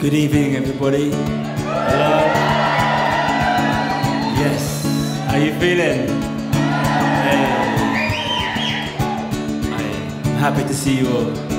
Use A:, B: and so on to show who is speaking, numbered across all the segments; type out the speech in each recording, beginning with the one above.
A: Good evening, everybody. Hello. Yes. How are you feeling? Hey. I'm happy to see you all.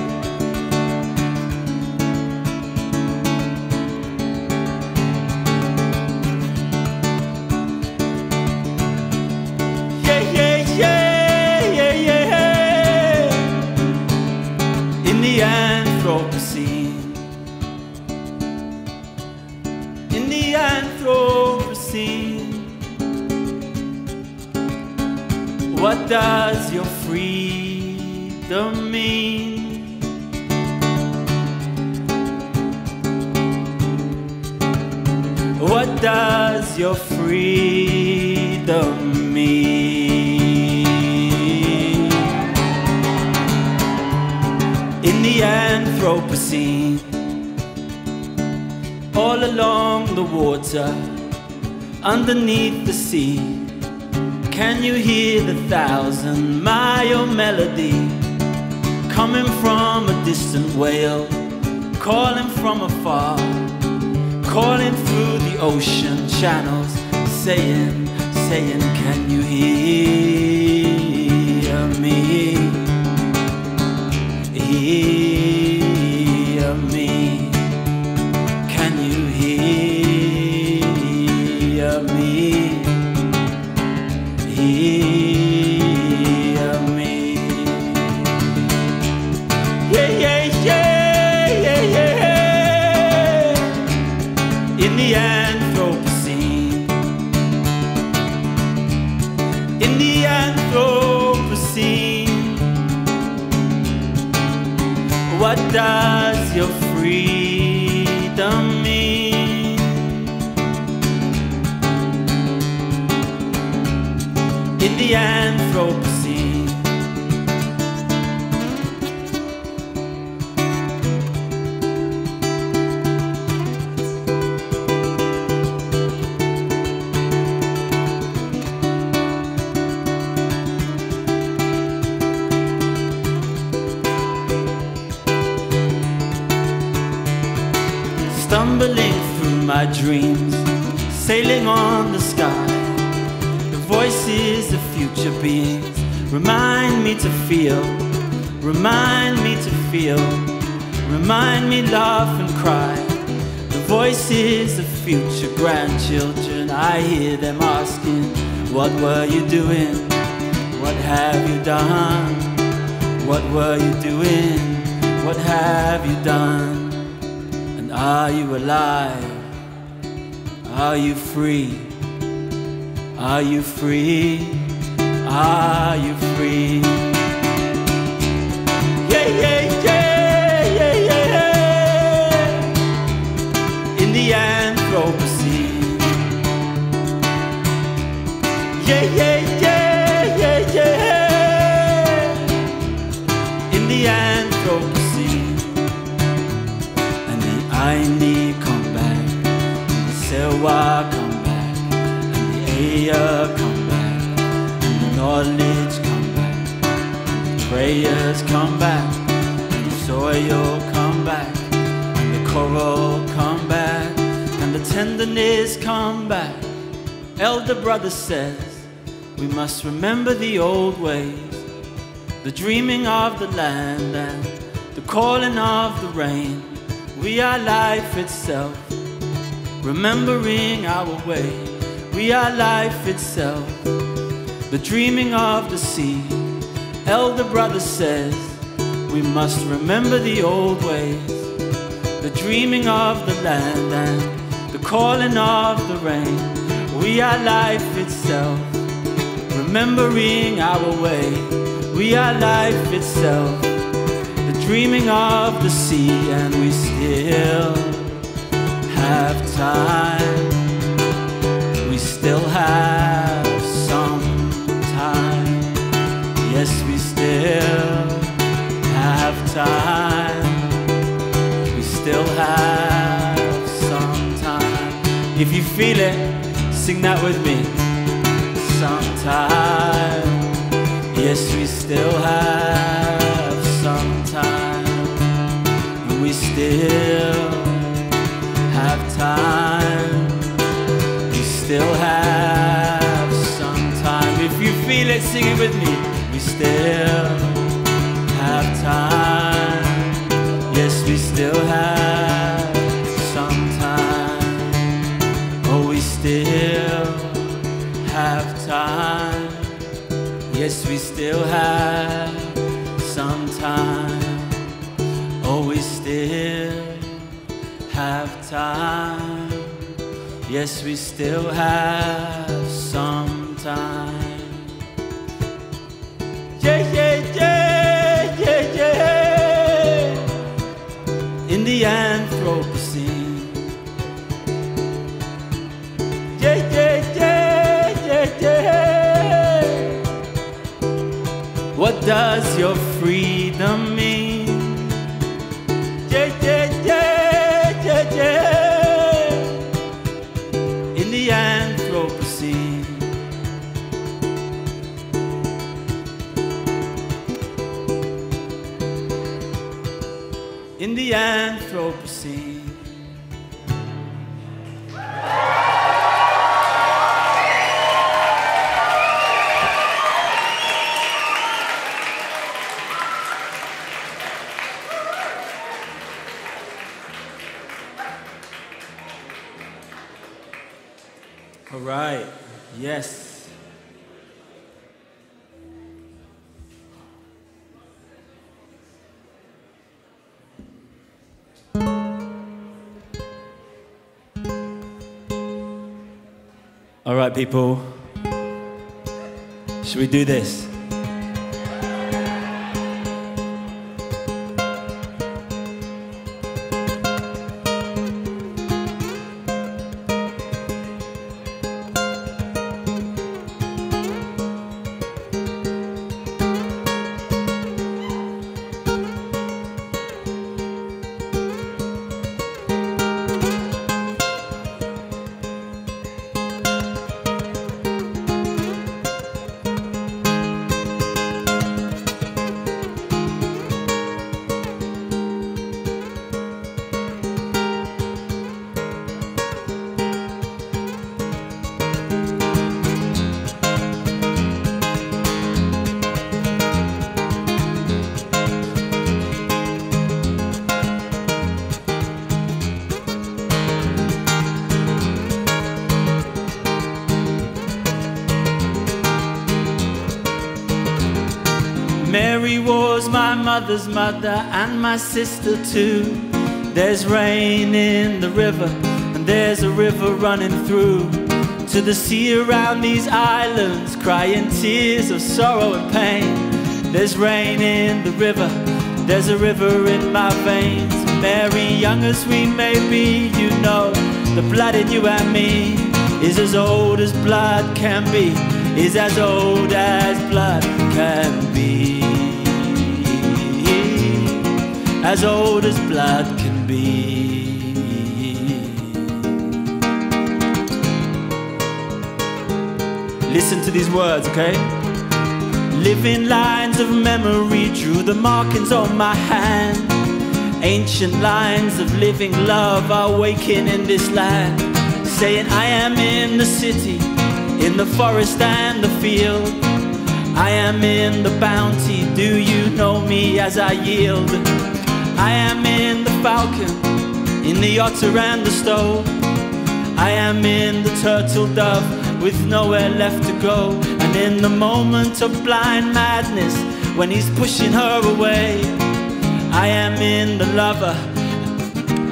A: What does your freedom mean? In the Anthropocene, all along the water, underneath the sea, can you hear the thousand mile melody coming from a distant whale, calling from afar? Calling through the ocean channels, saying, saying, can you hear me? Hear what my dreams, sailing on the sky. The voices of future beings remind me to feel, remind me to feel, remind me laugh and cry. The voices of future grandchildren, I hear them asking, What were you doing? What have you done? What were you doing? What have you done? And are you alive? Are you free? Are you free? Are you free? Come back, and the knowledge come back, the prayers come back, and the soil come back, and the coral come back, and the tenderness come back. Elder brother says we must remember the old ways, the dreaming of the land and the calling of the rain. We are life itself, remembering our way. We are life itself, the dreaming of the sea. Elder brother says we must remember the old ways, the dreaming of the land and the calling of the rain. We are life itself, remembering our way. We are life itself the dreaming of the sea, and we still have time. We still have some time. Yes, we still have time. We still have some time. If you feel it, sing that with me. Sometime. Yes, we still have some time. We still have time. We still have some time. If you feel it, sing it with me. We still have time. Yes, we still have some time. Oh, we still have time. Yes, we still have some time. Oh, we still have time. Yes, we still have some time. Yeah, yeah, yeah, yeah, yeah. In the Anthropocene. Yeah, yeah, yeah, yeah, yeah. What does your freedom mean? Yeah, yeah, In the Anthropocene. All right. Yes. Right, people. Should we do this? Mary was my mother's mother and my sister too. There's rain in the river, and there's a river running through to the sea around these islands, crying tears of sorrow and pain. There's rain in the river, there's a river in my veins. Mary, young as we may be, you know the blood in you and me is as old as blood can be, is as old as blood can be. As old as blood can be. Listen to these words, okay? Living lines of memory drew the markings on my hand. Ancient lines of living love are waking in this land. Saying, I am in the city, in the forest and the field. I am in the bounty, do you know me as I yield? I am in the falcon, in the otter and the stove. I am in the turtle dove with nowhere left to go. And in the moment of blind madness, when he's pushing her away, I am in the lover,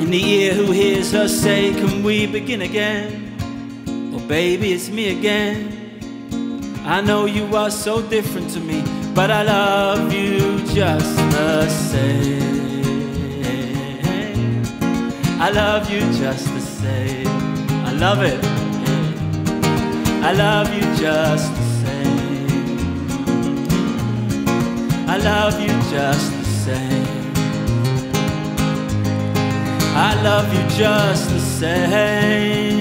A: in the ear who hears her say, Can we begin again? Oh, baby, it's me again. I know you are so different to me, but I love you just the same. I love you just the same. I love it. I love you just the same. I love you just the same. I love you just the same.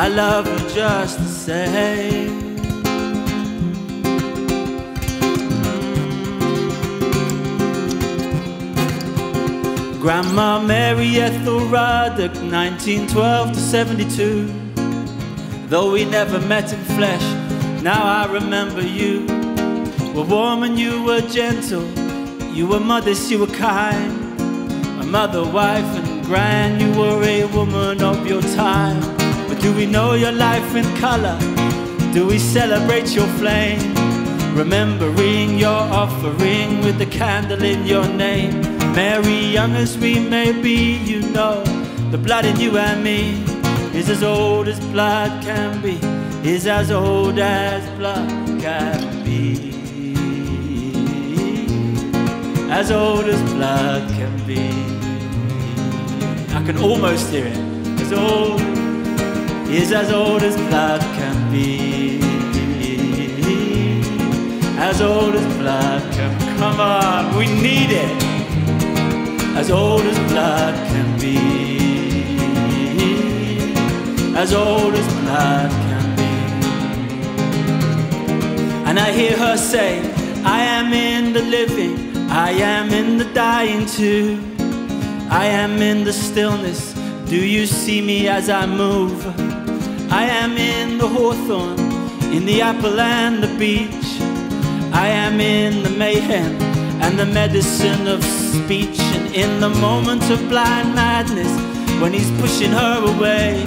A: I love you just the same. Mm. Grandma Mary Ethel Ruddock, 1912 to 72. Though we never met in flesh, now I remember you. Were warm and you were gentle, you were modest, you were kind. A mother, wife, and grand, you were a woman of your time. Do we know your life in color? Do we celebrate your flame? Remembering your offering with the candle in your name. Mary, young as we may be, you know the blood in you and me is as old as blood can be, is as old as blood can be. As old as blood can be. I can almost hear it. As old is as old as blood can be. As old as blood can come on, we need it as old as blood can be, as old as blood can be. And I hear her say, I am in the living, I am in the dying too. I am in the stillness, do you see me as I move? I am in the hawthorn, in the apple and the beech. I am in the mayhem and the medicine of speech. And in the moment of blind madness when he's pushing her away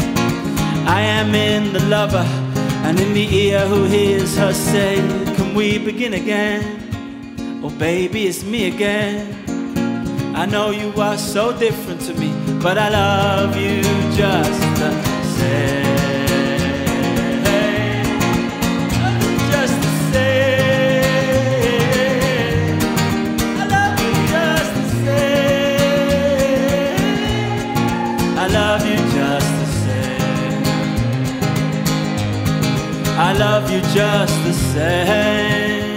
A: I am in the lover and in the ear who hears her say can we begin again? Oh baby it's me again. I know you are so different to me but I love you just the same I love you just the same.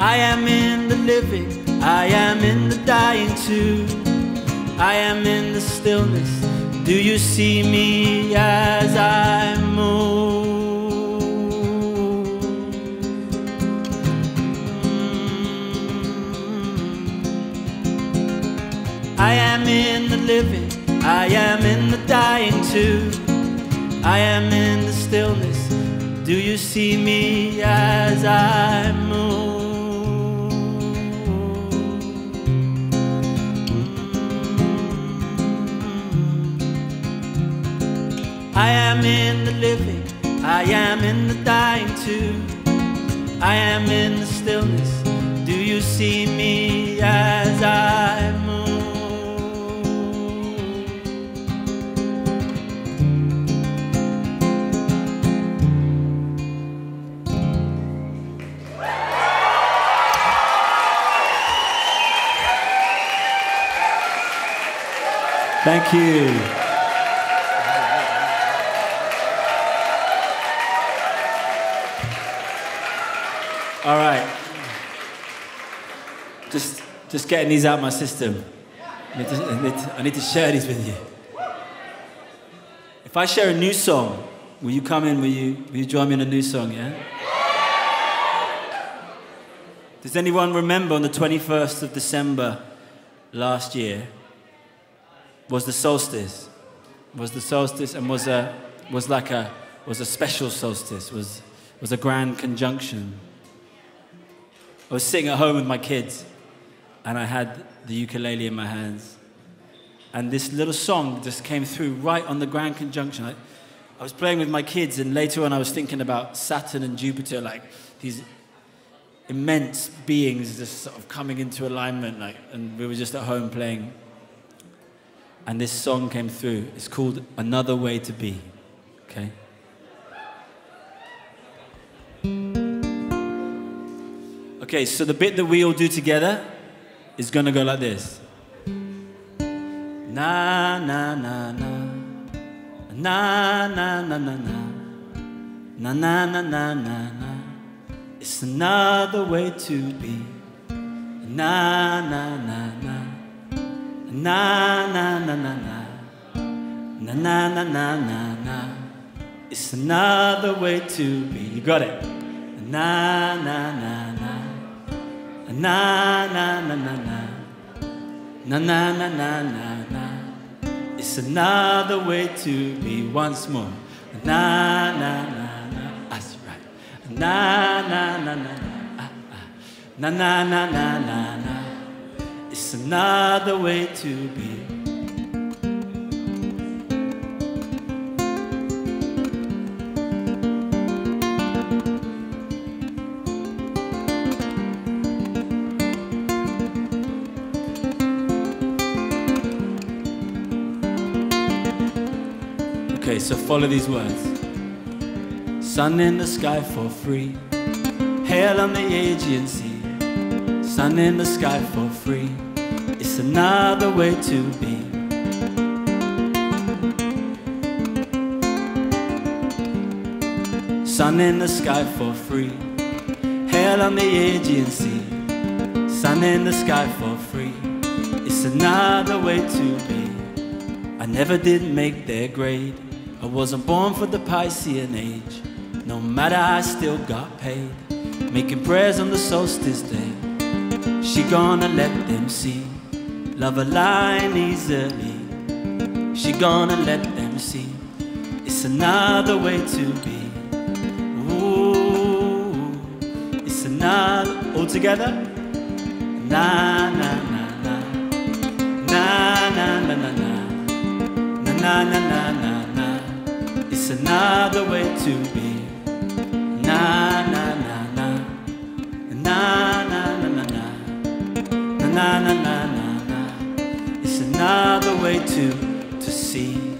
A: I am in the living, I am in the dying too. I am in the stillness. Do you see me as I in the living, I am in the dying too. I am in the stillness. Do you see me as I move? I am in the living, I am in the dying too. I am in the stillness. Do you see me as I Thank you. All right. Just, just getting these out of my system. I need, to, I, need to, I need to share these with you. If I share a new song, will you come in? Will you, will you join me in a new song, yeah? Does anyone remember on the 21st of December last year? Was the solstice. Was the solstice and was a was like a was a special solstice. Was was a grand conjunction. I was sitting at home with my kids, and I had the ukulele in my hands, and this little song just came through right on the grand conjunction. I, I was playing with my kids, and later on, I was thinking about Saturn and Jupiter, like these immense beings just sort of coming into alignment, like, and we were just at home playing and this song came through. It's called Another Way to Be. Okay? Okay, so the bit that we all do together is gonna go like this. Na na na na. Na na na na na. Na na na na na na. It's another way to be. Na na na na. Na na na na na. Na na na na na na. It's another way to be. You got it. Na na na na. Na na na na na. Na na na na na na. It's another way to be once more. Na na na na. That's right. Na na na na na. Ah, ah. Na na na na na na. It's another way to be. Okay, so follow these words. Sun in the sky for free. Hail on the Aegean Sea. Sun in the sky for free. Another way to be. Sun in the sky for free. Hail on the Aegean Sea. Sun in the sky for free. It's another way to be. I never did make their grade. I wasn't born for the Piscean age. No matter, I still got paid. Making prayers on the solstice day. She gonna let them see. Love a line easily. She gonna let them see. It's another way to be. Ooh, it's another. All together? Na na na na. Na na na na na. Na na na na na. It's another way to be. Na. Na na na na na. Na na na na na na. Way to to see.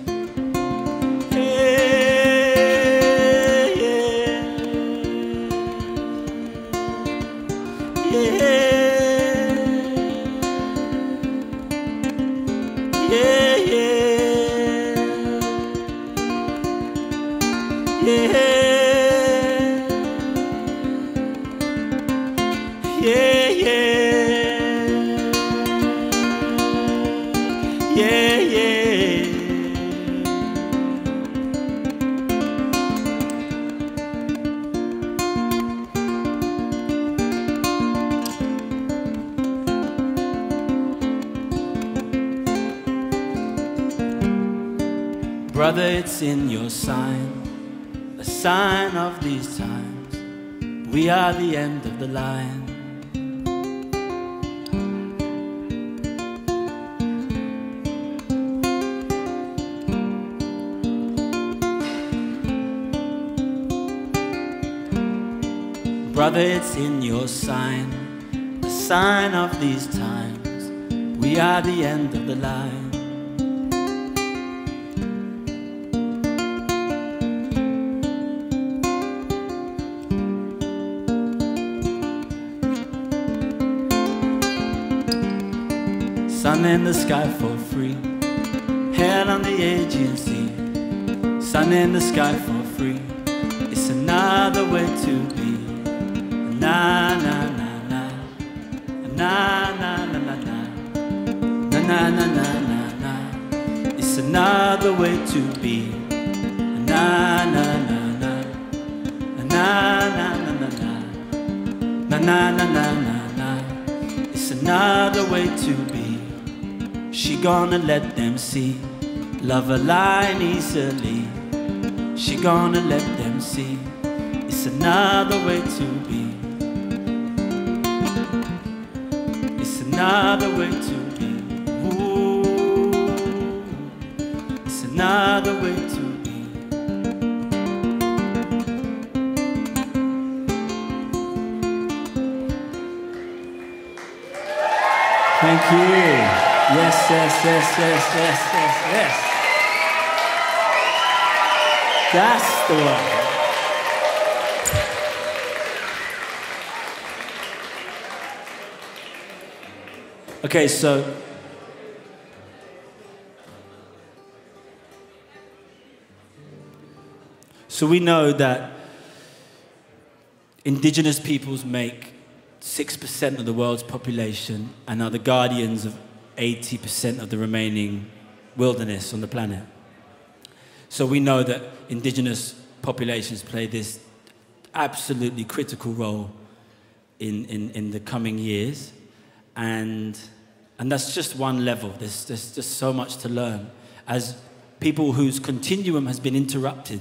A: The line. Brother, it's in your sign, a sign of these times. We are the end of the line. Sun in the sky for free. Head on the Aegean Sea. Sun in the sky for free. It's another way to be. Na na na na. Na na na na na. Na na na na na na. It's another way to be. Na na na na. Na na na na na. Na na na na na. It's another way to be. She gonna let them see. Love a line easily. She gonna let them see. It's another way to be. It's another way to be. Ooh, it's another way to be. Thank you. Yes, yes, yes, yes, yes, yes, yes. That's the one. Okay, so So we know that indigenous peoples make 6% of the world's population and are the guardians of 80% of the remaining wilderness on the planet. So we know that indigenous populations play this absolutely critical role in, in, in the coming years. And, and that's just one level. There's, there's just so much to learn. As people whose continuum has been interrupted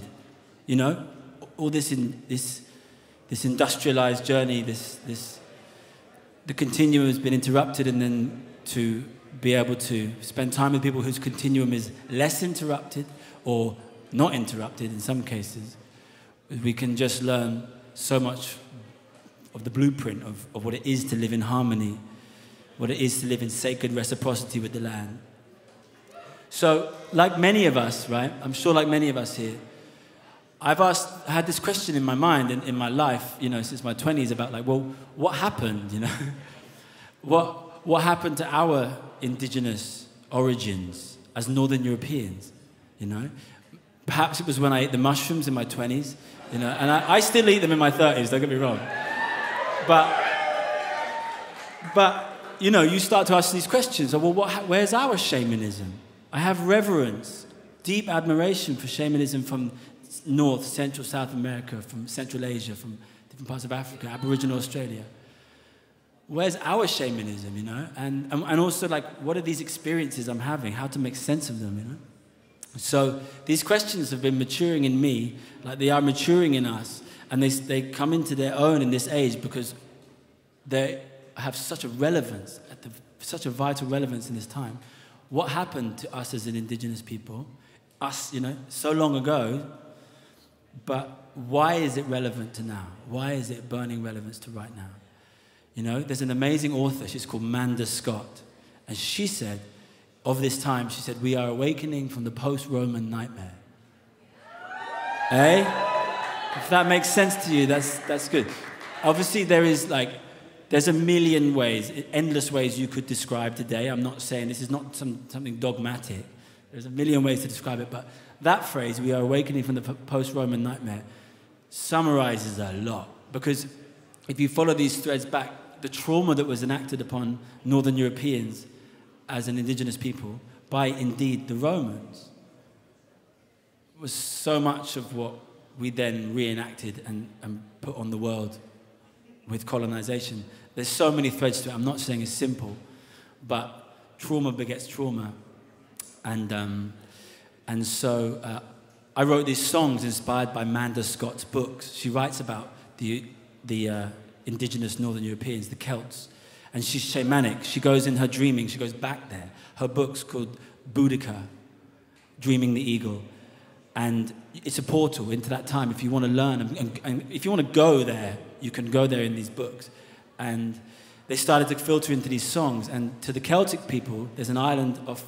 A: you know, all this in this this industrialized journey, this this the continuum has been interrupted, and then to be able to spend time with people whose continuum is less interrupted or not interrupted in some cases, we can just learn so much of the blueprint of, of what it is to live in harmony, what it is to live in sacred reciprocity with the land. So, like many of us, right? I'm sure, like many of us here, I've asked, had this question in my mind in, in my life, you know, since my 20s about like, well, what happened, you know? what, what happened to our indigenous origins as Northern Europeans, you know? Perhaps it was when I ate the mushrooms in my 20s, you know, and I, I still eat them in my 30s, don't get me wrong. But, but, you know, you start to ask these questions, well, what, where's our shamanism? I have reverence, deep admiration for shamanism from North, Central, South America, from Central Asia, from different parts of Africa, Aboriginal Australia. Where's our shamanism, you know? And, and, also, like, what are these experiences I'm having? How to make sense of them, you know? So these questions have been maturing in me, like they are maturing in us, and they, they come into their own in this age because they have such a relevance, at the, such a vital relevance in this time. What happened to us as an indigenous people, us, you know, so long ago, but why is it relevant to now? Why is it burning relevance to right now? You know, there's an amazing author, she's called Manda Scott. And she said, of this time, she said, We are awakening from the post Roman nightmare. Eh? If that makes sense to you, that's, that's good. Obviously, there is like, there's a million ways, endless ways you could describe today. I'm not saying this is not some, something dogmatic. There's a million ways to describe it, but that phrase, we are awakening from the post Roman nightmare, summarizes a lot. Because if you follow these threads back, the trauma that was enacted upon Northern Europeans as an indigenous people by indeed the Romans was so much of what we then reenacted and, and put on the world with colonization. There's so many threads to it. I'm not saying it's simple, but trauma begets trauma. And um, and so uh, I wrote these songs inspired by Manda Scott's books. She writes about the, the uh, indigenous Northern Europeans, the Celts. And she's shamanic. She goes in her dreaming, she goes back there. Her book's called Boudica, Dreaming the Eagle. And it's a portal into that time. If you want to learn and, and, if you want to go there, you can go there in these books. And they started to filter into these songs. And to the Celtic people, there's an island of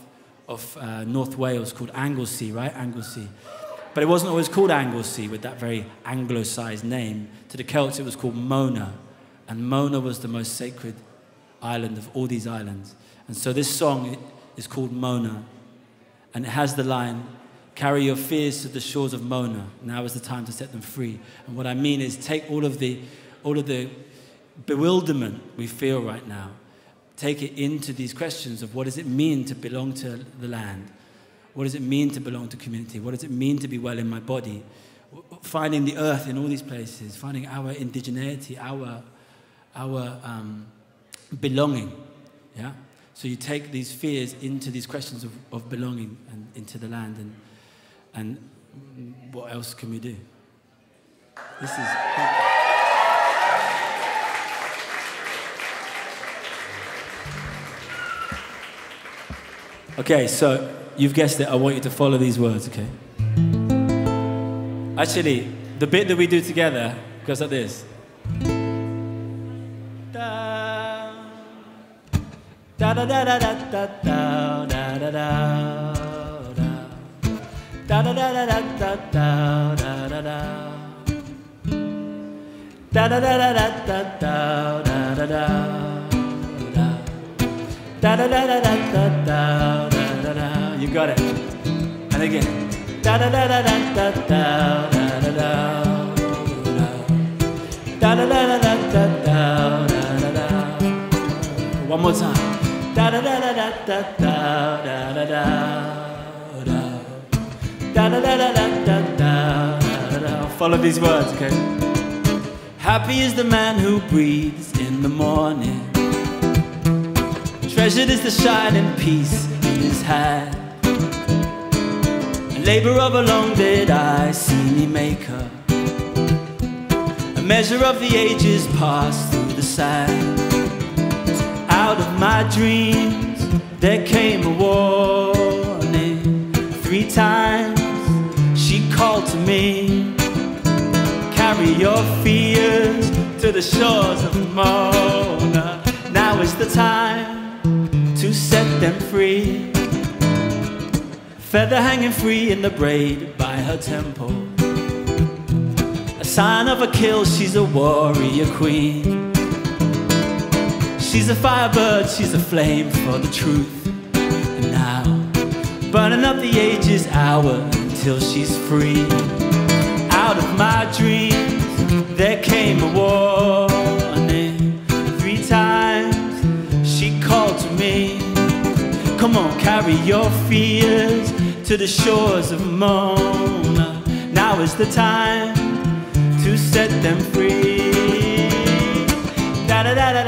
A: of uh, North Wales called Anglesey, right? Anglesey. But it wasn't always called Anglesey with that very anglicized name. To the Celts, it was called Mona. And Mona was the most sacred island of all these islands. And so this song is called Mona. And it has the line, Carry your fears to the shores of Mona. Now is the time to set them free. And what I mean is take all of the, all of the bewilderment we feel right now take it into these questions of what does it mean to belong to the land? What does it mean to belong to community? What does it mean to be well in my body? Finding the earth in all these places, finding our indigeneity, our, our um, belonging. Yeah? So you take these fears into these questions of, of belonging and into the land, and, and what else can we do? This is. Okay, so you've guessed it. I want you to follow these words, okay? Actually, the bit that we do together goes like this. Da da da da da da da da da Da da da da da da da da da. You got it. And again. Da da da da da da da da da da. Da da da da da da da da da. One more time. Da da da da da da da da da da. Da da da da da da da da da. Follow these words, okay? Happy is the man who breathes in the morning. Treasured is the shining peace in his hand. A labor of a long dead I see me make her. A measure of the ages passed through the sand. Out of my dreams there came a warning. Three times she called to me. Carry your fears to the shores of Mona. Now is the time to set them free. Feather hanging free in the braid by her temple. A sign of a kill, she's a warrior queen. She's a firebird, she's a flame for the truth. And now, burning up the ages hour until she's free. My dreams, there came a warning. Three times she called to me. Come on, carry your fears to the shores of Mona. Now is the time to set them free. Da da da da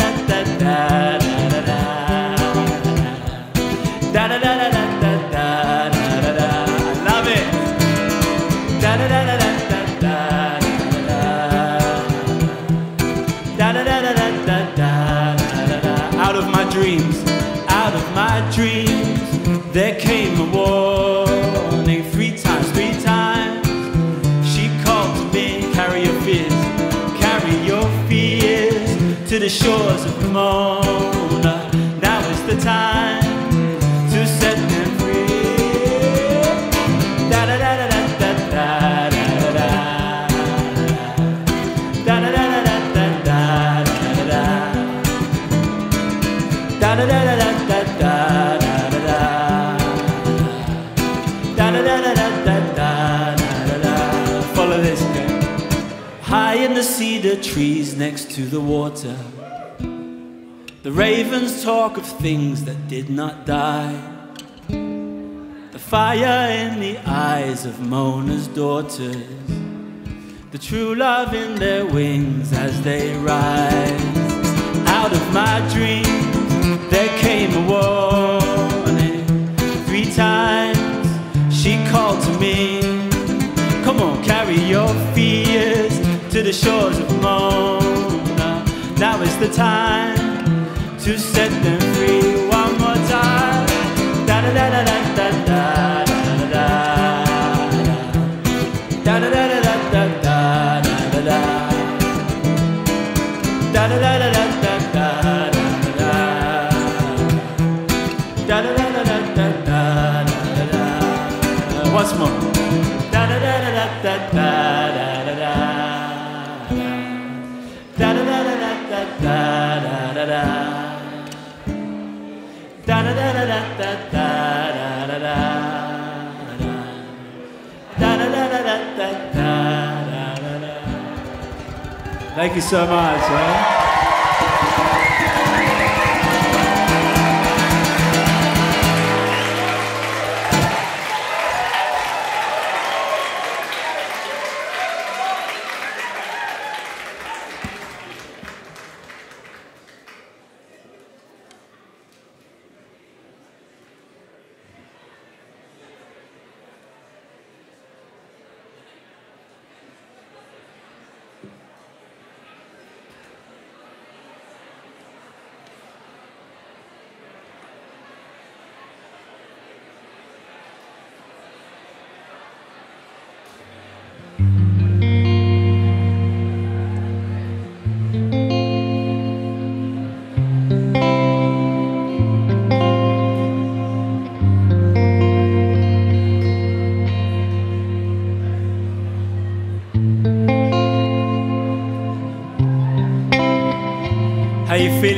A: trees next to the water. The ravens talk of things that did not die. The fire in the eyes of Mona's daughters. The true love in their wings as they rise. Out of my dreams, there came a warning. Three times she called to me. Come on, carry your fears to the shores of Mona. Now is the time to set them free. One more time. Da da da da da da da da da. Da da da da da da da da da. Da da da da da Thank you so much.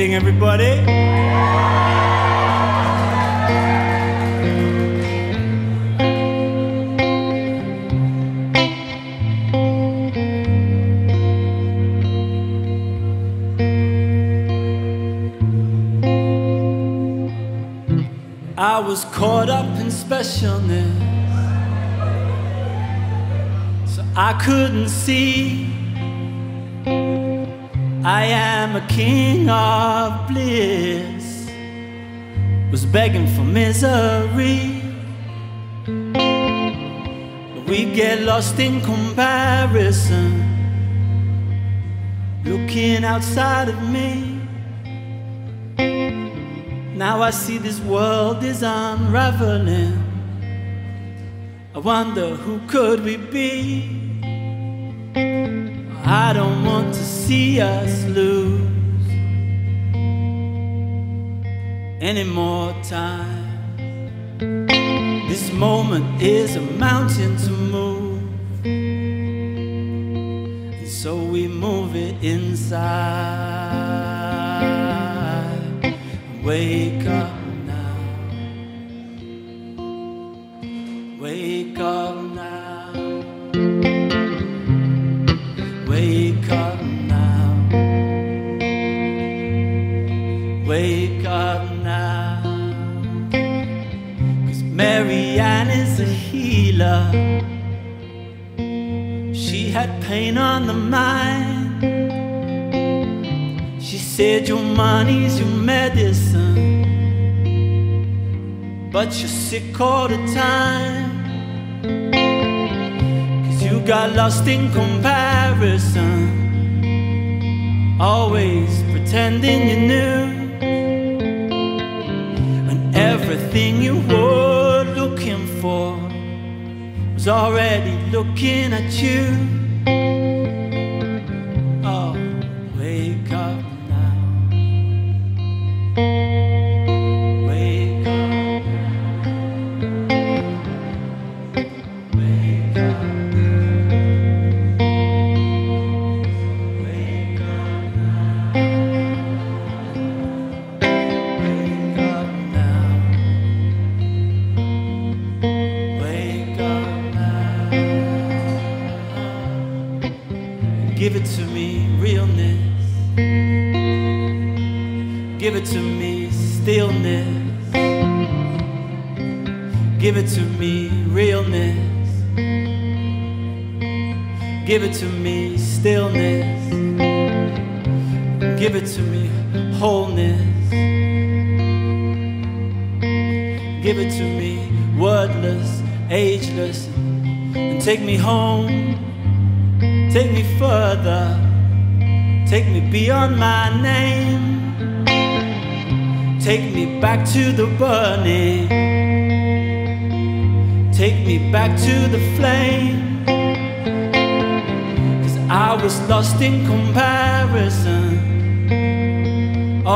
A: evening, everybody. I was caught up in specialness, so I couldn't see. I am a king of bliss, was begging for misery. We get lost in comparison, looking outside of me. Now I see this world is unraveling. I wonder who could we be? I don't want to see us lose any more time. This moment is a mountain to move, and so we move it inside. Wake up Wake up now. Cause Marianne is a healer. She had pain on the mind She said your money's your medicine, but you're sick all the time. Cause you got lost in comparison, always pretending you knew. Everything you were looking for was already looking at you. Give it to me, wholeness. Give it to me, wordless, ageless, and take me home Take me further, take me beyond my name. Take me back to the burning, take me back to the flame. Cause I was lost in comparison,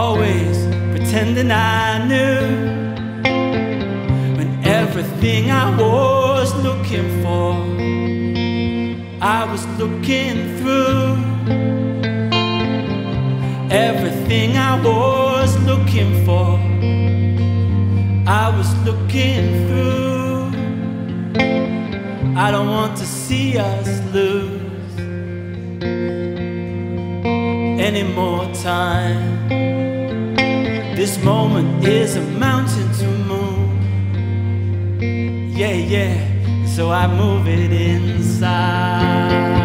A: always pretending I knew. When everything I was looking for I was looking through everything I was looking for. I was looking through. I don't want to see us lose any more time. This moment is a mountain to move. Yeah, yeah so I move it inside.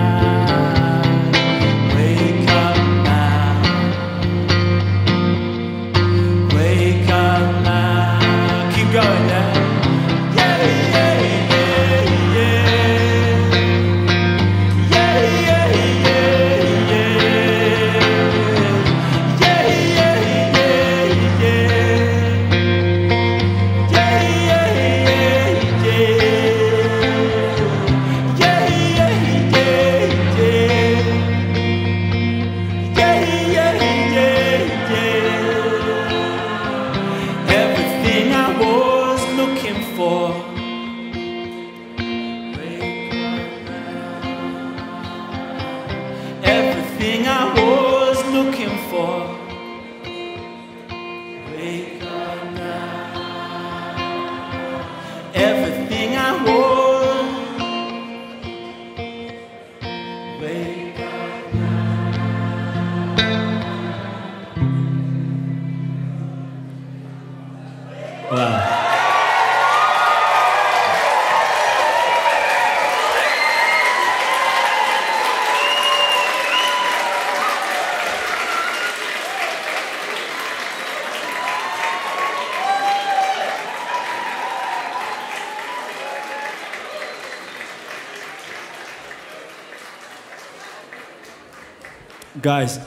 A: Guys,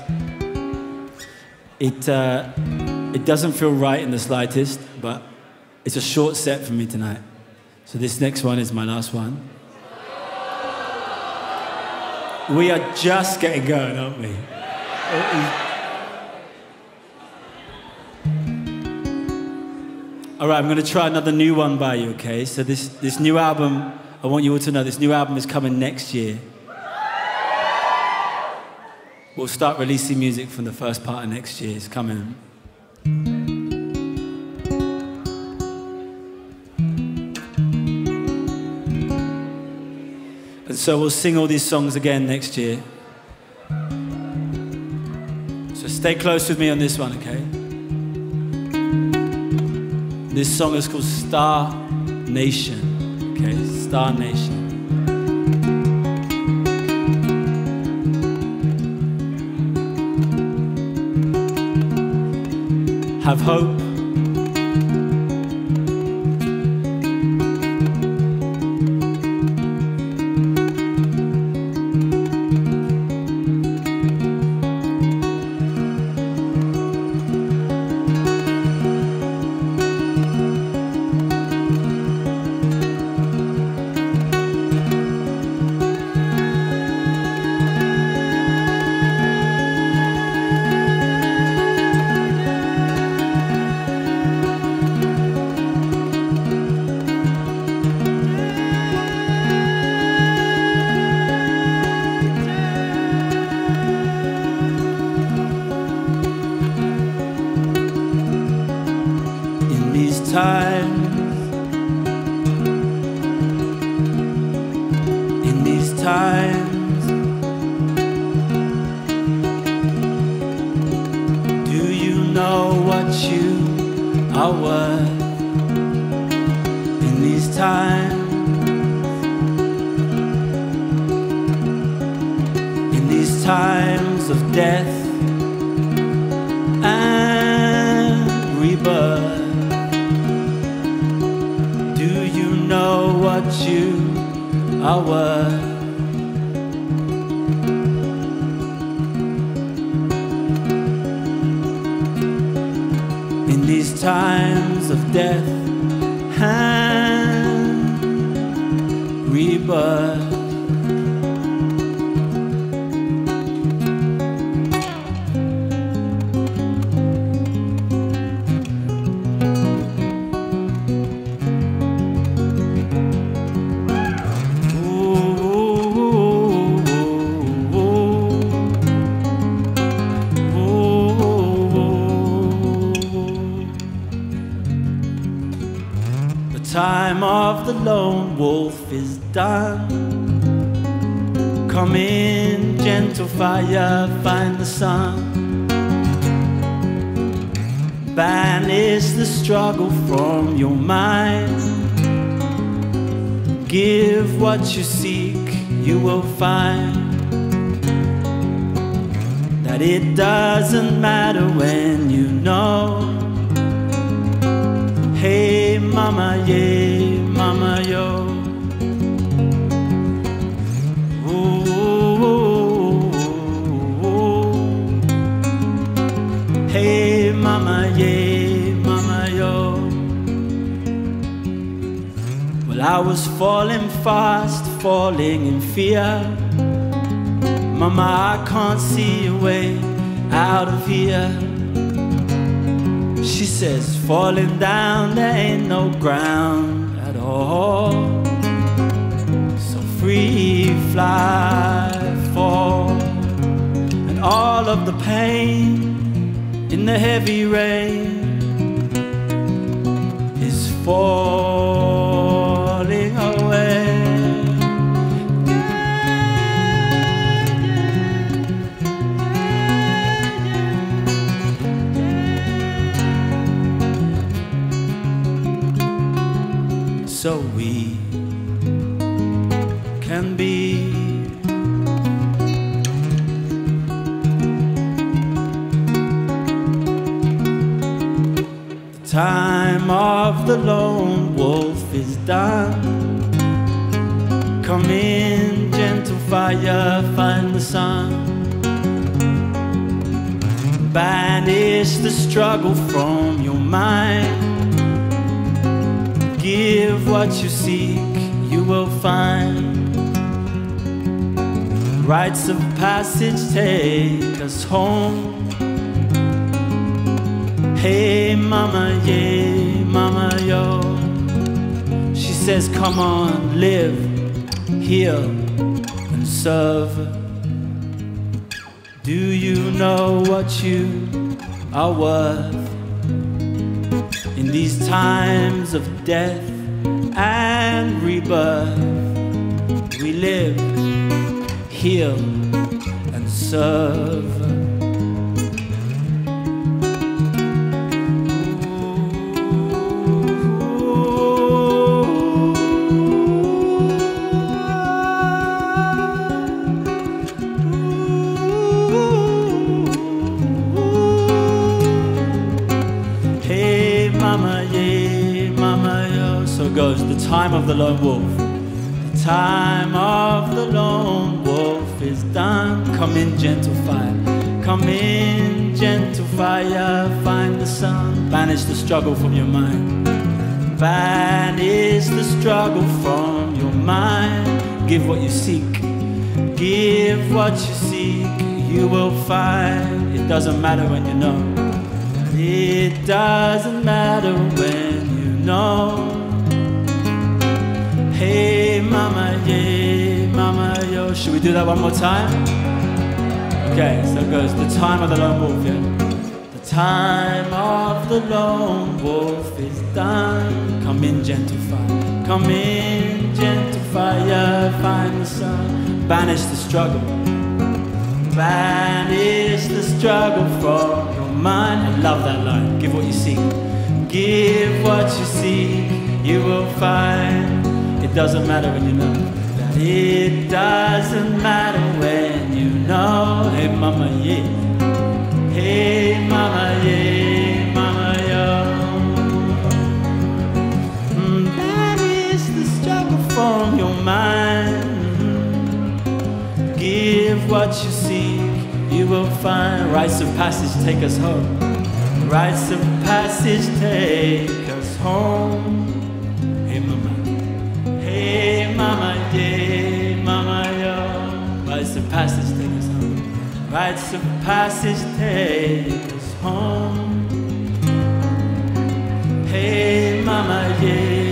A: it, uh, it doesn't feel right in the slightest, but it's a short set for me tonight. So this next one is my last one. We are just getting going, aren't we? All right, I'm going to try another new one by you, okay? So this, this new album, I want you all to know this new album is coming next year. We'll start releasing music from the first part of next year. It's coming. And so we'll sing all these songs again next year. So stay close with me on this one, okay? This song is called Star Nation, okay? Star Nation. Have hope. Wolf is done. Come in, gentle fire, find the sun. Banish the struggle from your mind. Give what you seek, you will find that it doesn't matter when you know. Hey, mama, yeah, mama, yo. Was falling fast, falling in fear. Mama, I can't see a way out of here. She says, falling down, there ain't no ground at all. So free, fly, fall. And all of the pain in the heavy rain is falling struggle from your mind. Give what you seek, you will find. Rites of passage take us home. Hey, mama, yeah, mama, yo. She says, Come on, live, heal, and serve. Do you know what you are worth? In these times of death and rebirth, we live, heal, and serve. Time of the lone wolf. The time of the lone wolf is done. Come in, gentle fire. Come in, gentle fire. Find the sun. Banish the struggle from your mind. Banish the struggle from your mind. Give what you seek. Give what you seek. You will find. It doesn't matter when you know. It doesn't matter when you know. Hey, mama, yeah, mama, yo. Should we do that one more time? Okay, so it goes the time of the lone wolf, yeah. The time of the lone wolf is done. Come in, gentle fire. Come in, gentle fire. Find the sun. Banish the struggle. Banish the struggle from your mind. I love that line. Give what you seek. Give what you seek. You will find. It doesn't matter when you know. That it doesn't matter when you know. Hey, mama, yeah. Hey, mama, yeah. Mama. Mm, Banish the struggle from your mind. Give what you seek, you will find. Rites of passage take us home. Rites of passage take us home. Rites of passage take us home. Hey mama, yeah.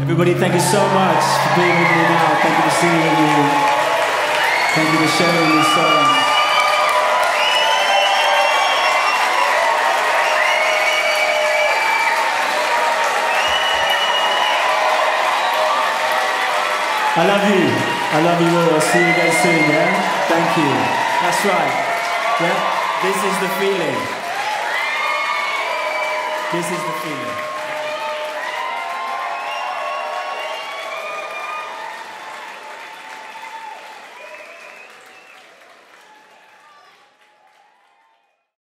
A: Everybody, thank you so much for being with me now. Thank you for singing me. Thank you for sharing these songs. I love you. I love you all. I'll see you again soon, yeah? Thank you. That's right. Yeah? This is the feeling. This is the feeling.